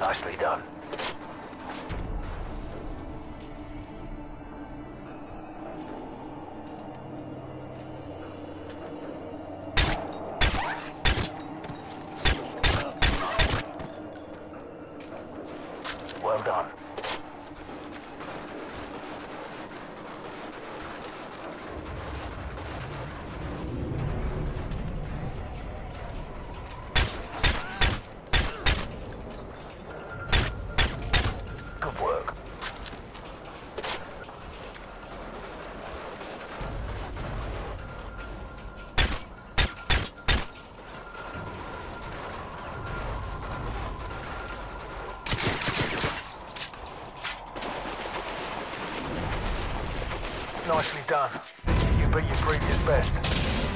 Nicely done. Well done. Nicely done. You beat your previous best.